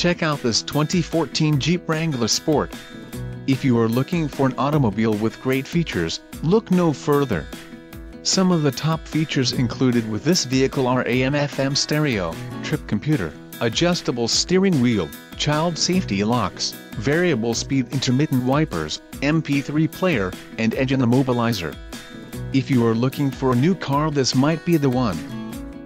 Check out this 2014 Jeep Wrangler Sport. If you are looking for an automobile with great features, look no further. Some of the top features included with this vehicle are AM-FM stereo, trip computer, adjustable steering wheel, child safety locks, variable speed intermittent wipers, MP3 player, and engine immobilizer. If you are looking for a new car this might be the one.